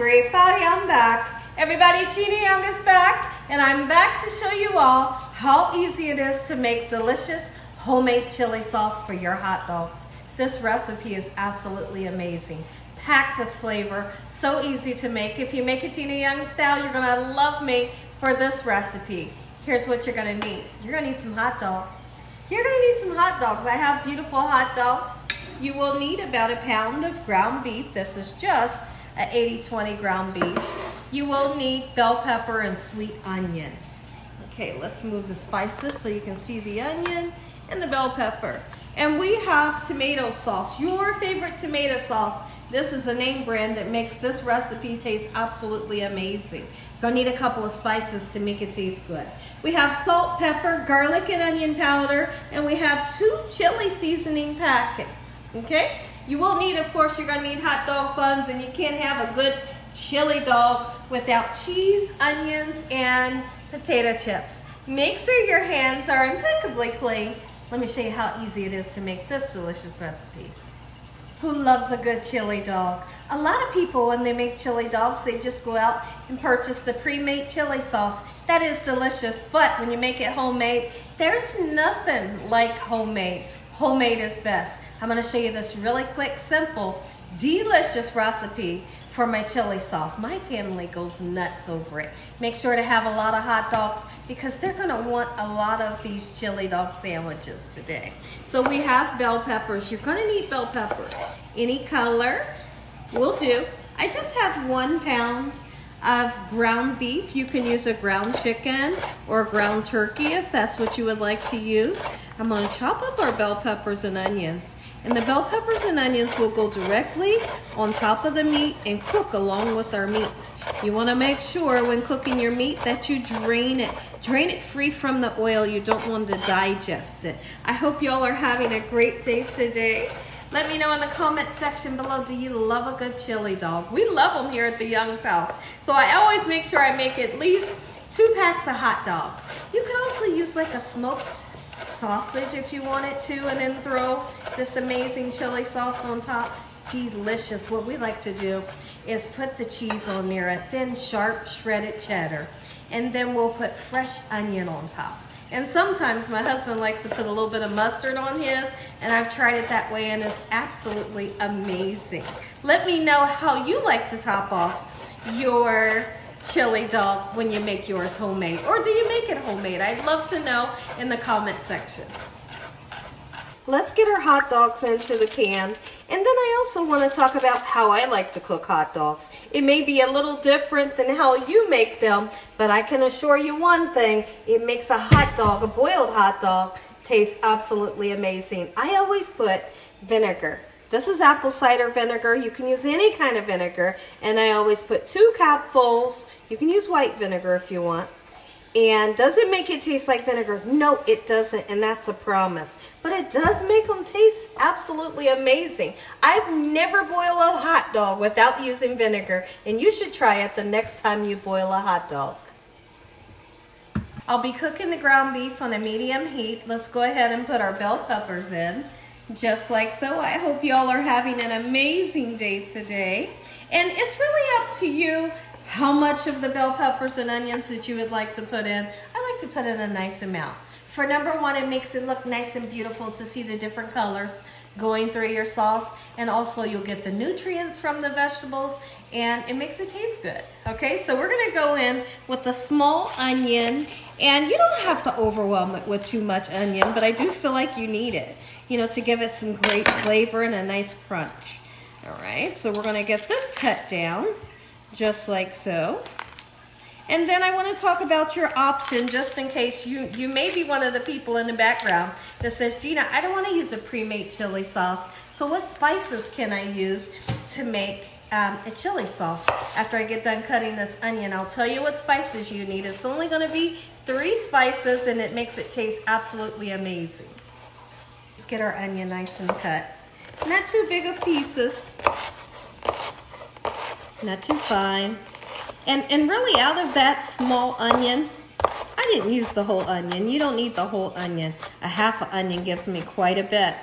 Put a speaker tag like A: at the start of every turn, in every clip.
A: Great body, I'm back. Everybody, Gina Young is back, and I'm back to show you all how easy it is to make delicious homemade chili sauce for your hot dogs. This recipe is absolutely amazing, packed with flavor, so easy to make. If you make it Gina Young style, you're gonna love me for this recipe. Here's what you're gonna need. You're gonna need some hot dogs. You're gonna need some hot dogs. I have beautiful hot dogs. You will need about a pound of ground beef. This is just a 80-20 ground beef. You will need bell pepper and sweet onion. Okay, let's move the spices so you can see the onion and the bell pepper. And we have tomato sauce, your favorite tomato sauce. This is a name brand that makes this recipe taste absolutely amazing. You're gonna need a couple of spices to make it taste good. We have salt, pepper, garlic and onion powder, and we have two chili seasoning packets, okay? You will need, of course, you're gonna need hot dog buns and you can't have a good chili dog without cheese, onions, and potato chips. Make sure your hands are impeccably clean. Let me show you how easy it is to make this delicious recipe. Who loves a good chili dog? A lot of people, when they make chili dogs, they just go out and purchase the pre-made chili sauce. That is delicious, but when you make it homemade, there's nothing like homemade. Homemade is best. I'm gonna show you this really quick, simple, delicious recipe for my chili sauce. My family goes nuts over it. Make sure to have a lot of hot dogs because they're gonna want a lot of these chili dog sandwiches today. So we have bell peppers. You're gonna need bell peppers. Any color will do. I just have one pound of ground beef. You can use a ground chicken or ground turkey if that's what you would like to use. I'm gonna chop up our bell peppers and onions. And the bell peppers and onions will go directly on top of the meat and cook along with our meat. You wanna make sure when cooking your meat that you drain it. Drain it free from the oil. You don't want to digest it. I hope y'all are having a great day today. Let me know in the comment section below, do you love a good chili dog? We love them here at the Young's house. So I always make sure I make at least two packs of hot dogs. You can also use like a smoked sausage if you wanted to and then throw this amazing chili sauce on top. Delicious. What we like to do is put the cheese on there, a thin, sharp, shredded cheddar, and then we'll put fresh onion on top. And sometimes my husband likes to put a little bit of mustard on his, and I've tried it that way, and it's absolutely amazing. Let me know how you like to top off your chili dog when you make yours homemade, or do you make it homemade? I'd love to know in the comment section. Let's get our hot dogs into the pan. And then I also want to talk about how I like to cook hot dogs. It may be a little different than how you make them, but I can assure you one thing, it makes a hot dog, a boiled hot dog, taste absolutely amazing. I always put vinegar. This is apple cider vinegar. You can use any kind of vinegar. And I always put two cupfuls. You can use white vinegar if you want and does it make it taste like vinegar? No, it doesn't, and that's a promise. But it does make them taste absolutely amazing. I've never boiled a hot dog without using vinegar, and you should try it the next time you boil a hot dog. I'll be cooking the ground beef on a medium heat. Let's go ahead and put our bell peppers in, just like so. I hope y'all are having an amazing day today. And it's really up to you how much of the bell peppers and onions that you would like to put in. I like to put in a nice amount. For number one, it makes it look nice and beautiful to see the different colors going through your sauce. And also you'll get the nutrients from the vegetables and it makes it taste good. Okay, so we're gonna go in with a small onion and you don't have to overwhelm it with too much onion, but I do feel like you need it, you know, to give it some great flavor and a nice crunch. All right, so we're gonna get this cut down just like so. And then I want to talk about your option just in case you, you may be one of the people in the background that says, Gina, I don't want to use a pre-made chili sauce. So what spices can I use to make um, a chili sauce? After I get done cutting this onion, I'll tell you what spices you need. It's only going to be three spices and it makes it taste absolutely amazing. Let's get our onion nice and cut. Not too big of pieces not too fine. And, and really out of that small onion, I didn't use the whole onion. You don't need the whole onion. A half an onion gives me quite a bit.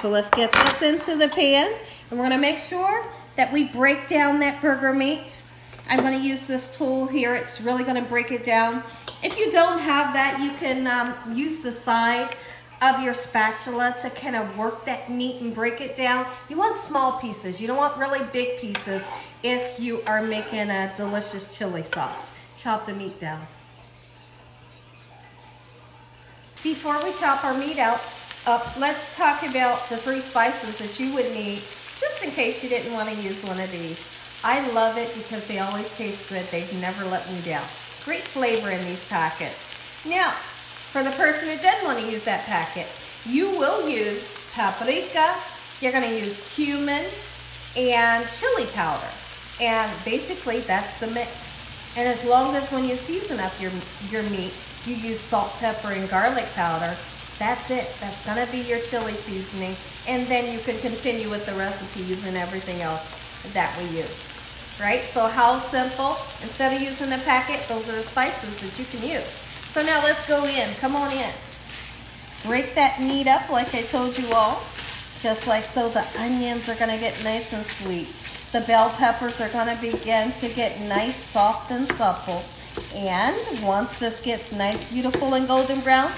A: So let's get this into the pan. And we're gonna make sure that we break down that burger meat I'm gonna use this tool here. It's really gonna break it down. If you don't have that, you can um, use the side of your spatula to kind of work that meat and break it down. You want small pieces. You don't want really big pieces if you are making a delicious chili sauce. Chop the meat down. Before we chop our meat out, up, let's talk about the three spices that you would need just in case you didn't want to use one of these. I love it because they always taste good. They've never let me down. Great flavor in these packets. Now, for the person who doesn't want to use that packet, you will use paprika, you're going to use cumin, and chili powder. And basically, that's the mix. And as long as when you season up your, your meat, you use salt, pepper, and garlic powder, that's it. That's going to be your chili seasoning. And then you can continue with the recipes and everything else that we use. Right? So how simple. Instead of using the packet, those are the spices that you can use. So now let's go in. Come on in. Break that meat up like I told you all. Just like so, the onions are going to get nice and sweet. The bell peppers are going to begin to get nice, soft, and supple. And once this gets nice, beautiful, and golden brown,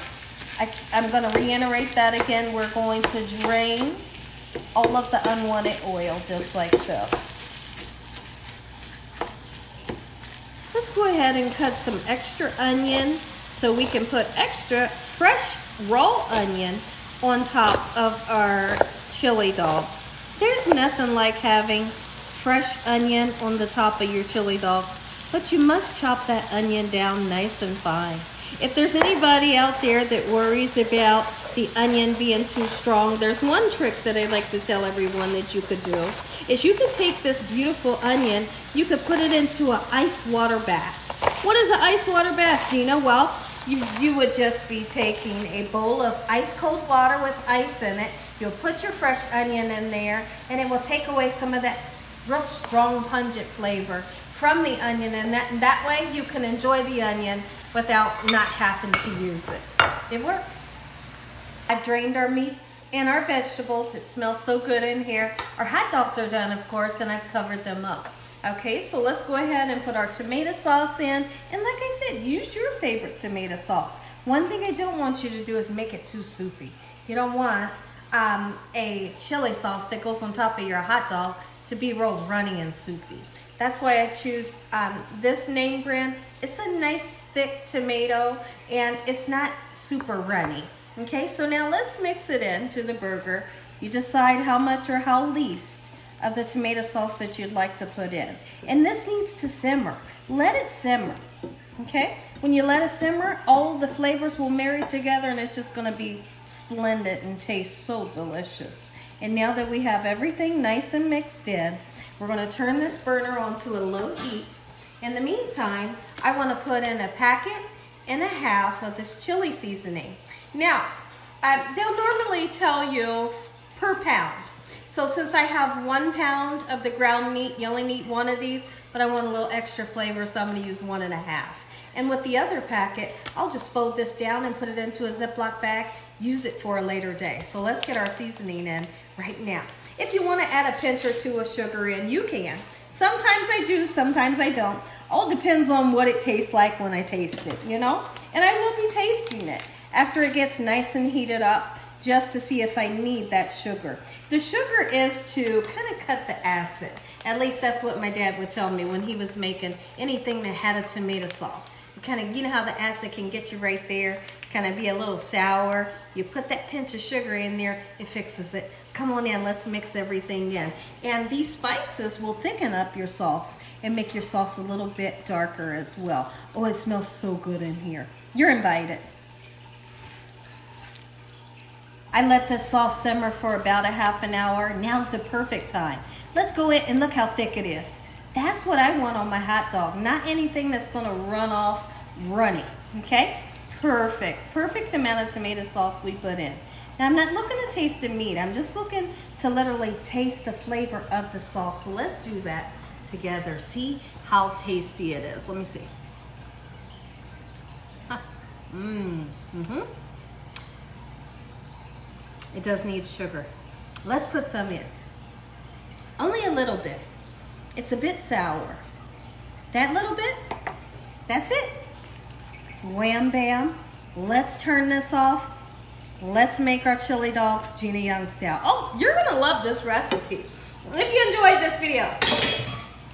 A: I, am going to reiterate that again. We're going to drain all of the unwanted oil just like so. Let's go ahead and cut some extra onion so we can put extra fresh raw onion on top of our chili dogs. There's nothing like having fresh onion on the top of your chili dogs, but you must chop that onion down nice and fine. If there's anybody out there that worries about the onion being too strong, there's one trick that I like to tell everyone that you could do. Is you could take this beautiful onion, you could put it into an ice water bath. What is an ice water bath, Gina? Well, you, you would just be taking a bowl of ice cold water with ice in it. You'll put your fresh onion in there and it will take away some of that real strong pungent flavor from the onion and that, and that way you can enjoy the onion without not having to use it. It works. I've drained our meats and our vegetables. It smells so good in here. Our hot dogs are done, of course, and I've covered them up. Okay, so let's go ahead and put our tomato sauce in. And like I said, use your favorite tomato sauce. One thing I don't want you to do is make it too soupy. You don't want um, a chili sauce that goes on top of your hot dog to be real runny and soupy. That's why I choose um, this name brand. It's a nice thick tomato and it's not super runny. Okay, so now let's mix it into the burger. You decide how much or how least of the tomato sauce that you'd like to put in. And this needs to simmer. Let it simmer. Okay? When you let it simmer, all the flavors will marry together and it's just going to be splendid and taste so delicious. And now that we have everything nice and mixed in, we're going to turn this burner onto a low heat. In the meantime, I want to put in a packet and a half of this chili seasoning. Now, they'll normally tell you per pound. So since I have one pound of the ground meat, you only need one of these, but I want a little extra flavor, so I'm gonna use one and a half. And with the other packet, I'll just fold this down and put it into a Ziploc bag, use it for a later day. So let's get our seasoning in right now. If you want to add a pinch or two of sugar in, you can. Sometimes I do, sometimes I don't. All depends on what it tastes like when I taste it, you know? And I will be tasting it after it gets nice and heated up just to see if I need that sugar. The sugar is to kind of cut the acid. At least that's what my dad would tell me when he was making anything that had a tomato sauce. You kind of, you know how the acid can get you right there, kind of be a little sour. You put that pinch of sugar in there, it fixes it. Come on in, let's mix everything in. And these spices will thicken up your sauce and make your sauce a little bit darker as well. Oh, it smells so good in here. You're invited. I let the sauce simmer for about a half an hour. Now's the perfect time. Let's go in and look how thick it is. That's what I want on my hot dog, not anything that's gonna run off runny, okay? Perfect, perfect amount of tomato sauce we put in. Now I'm not looking to taste the meat. I'm just looking to literally taste the flavor of the sauce. So let's do that together. See how tasty it is. Let me see. Mmm. Mm-hmm. It does need sugar. Let's put some in. Only a little bit. It's a bit sour. that little bit, that's it. Wham bam. Let's turn this off. Let's make our chili dogs Gina Young style. Oh, you're gonna love this recipe. If you enjoyed this video,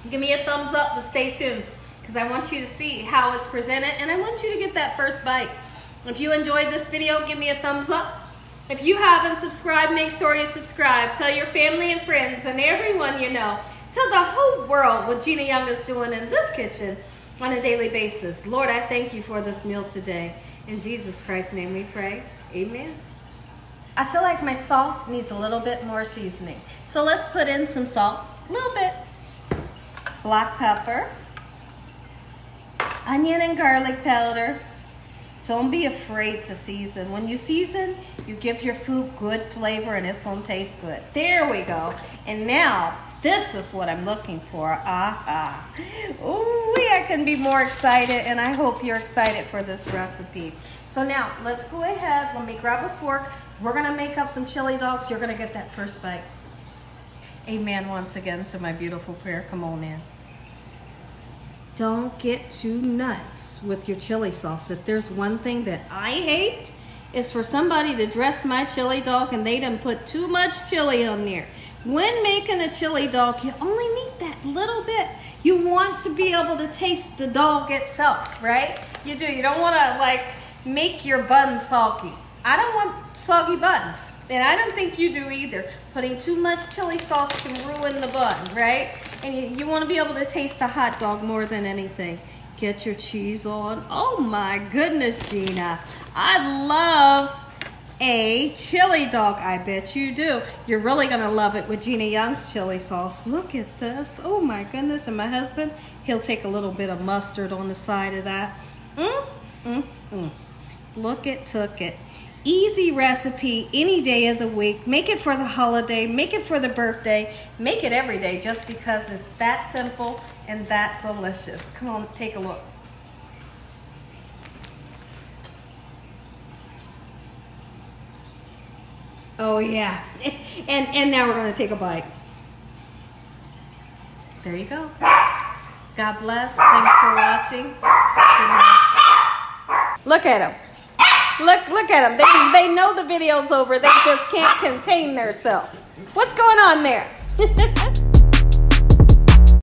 A: give me a thumbs up to stay tuned because I want you to see how it's presented and I want you to get that first bite. If you enjoyed this video, give me a thumbs up. If you haven't subscribed, make sure you subscribe. Tell your family and friends and everyone you know. Tell the whole world what Gina Young is doing in this kitchen on a daily basis. Lord, I thank you for this meal today. In Jesus Christ's name we pray. Amen. I feel like my sauce needs a little bit more seasoning. So let's put in some salt, a little bit. Black pepper, onion and garlic powder, don't be afraid to season. When you season, you give your food good flavor and it's gonna taste good. There we go. And now, this is what I'm looking for. Ah, ah. Ooh, I can be more excited and I hope you're excited for this recipe. So now, let's go ahead. Let me grab a fork. We're gonna make up some chili dogs. You're gonna get that first bite. Amen once again to my beautiful prayer. Come on in don't get too nuts with your chili sauce. If there's one thing that I hate, is for somebody to dress my chili dog and they didn't put too much chili on there. When making a chili dog, you only need that little bit. You want to be able to taste the dog itself, right? You do. You don't want to like make your bun soggy. I don't want soggy buns, and I don't think you do either. Putting too much chili sauce can ruin the bun, right? And you, you want to be able to taste the hot dog more than anything. Get your cheese on. Oh my goodness, Gina. I love a chili dog. I bet you do. You're really going to love it with Gina Young's chili sauce. Look at this. Oh my goodness. And my husband, he'll take a little bit of mustard on the side of that. Mm, mm, mm. Look it, took it easy recipe any day of the week. Make it for the holiday, make it for the birthday, make it every day just because it's that simple and that delicious. Come on, take a look. Oh yeah, and, and now we're gonna take a bite. There you go. God bless, thanks for watching. Look at him. Look, look at them. They, they know the video's over. They just can't contain themselves. What's going on there?